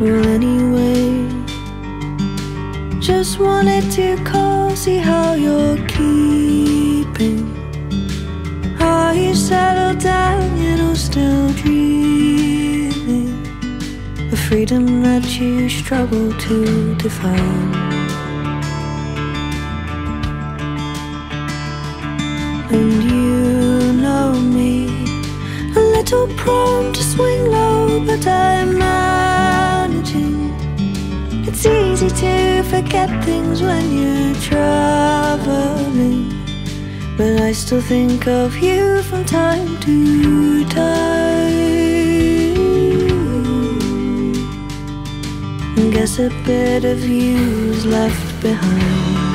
Well, anyway, just wanted to call, see how you're keeping. Are you settled down yet or still dreaming? The freedom that you struggle to define. And you know me, a little prone to swing low, but I'm. It's easy to forget things when you're traveling. But I still think of you from time to time. And guess a bit of you's left behind.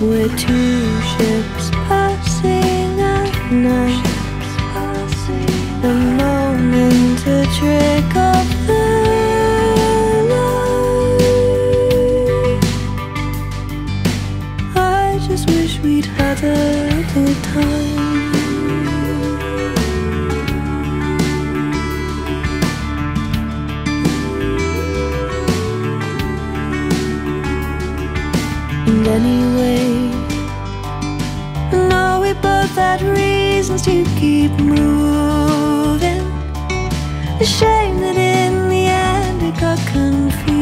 Were two ships passing at night. The moment a trick of the light. I just wish we'd had a good time. Had reasons to keep moving. A shame that in the end it got confusing.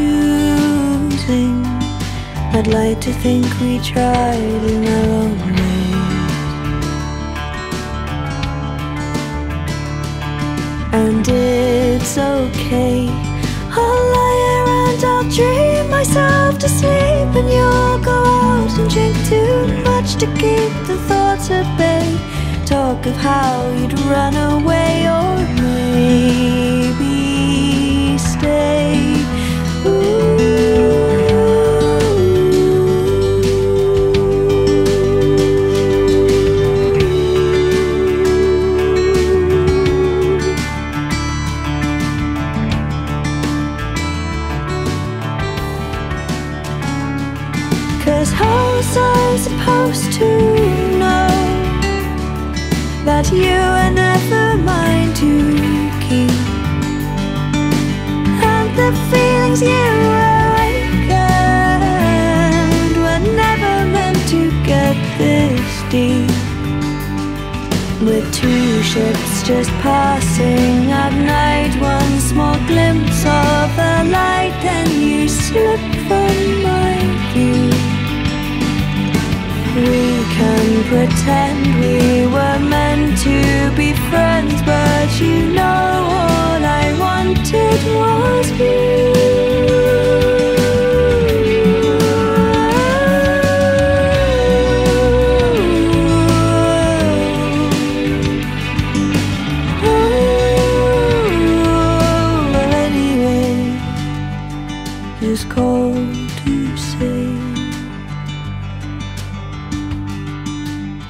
I'd like to think we tried in our own way. And it's okay. I'll lie around, I'll dream myself to sleep, and you'll go out and drink too much to keep the thoughts at bay. Talk of how you'd run away or maybe stay. Cause how's I supposed to that you are never mine to keep? And the feelings you awakened were never meant to get this deep. With two ships just passing at night, one small glimpse of a light, then you slip from my view. We can pretend we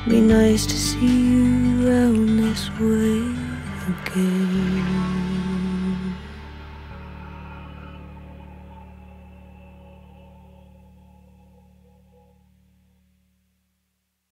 Be nice to see you round this way again.